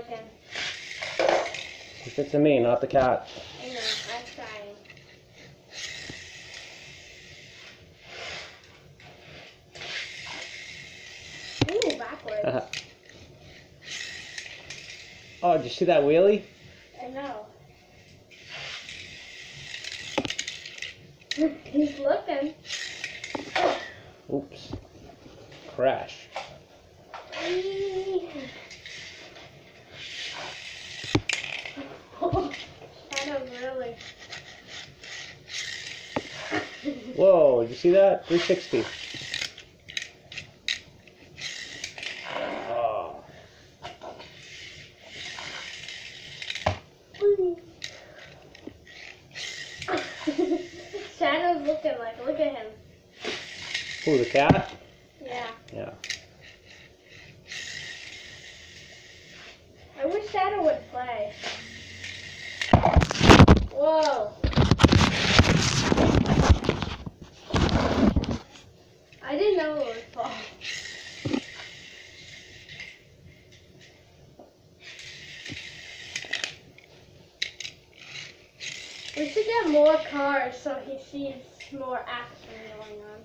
looking. It's to me, not the cat. I know, I'm trying. Ooh, backwards. oh, did you see that wheelie? I know. He's looking. Oops. Crash. Mm. Whoa, did you see that? 360. Oh. Shadow's looking like, look at him. Ooh, the cat? Yeah. Yeah. I wish Shadow would play. Whoa. I didn't know it would fall. We should get more cars so he sees more action going on.